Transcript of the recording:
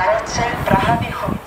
Staroce, Praha dijo,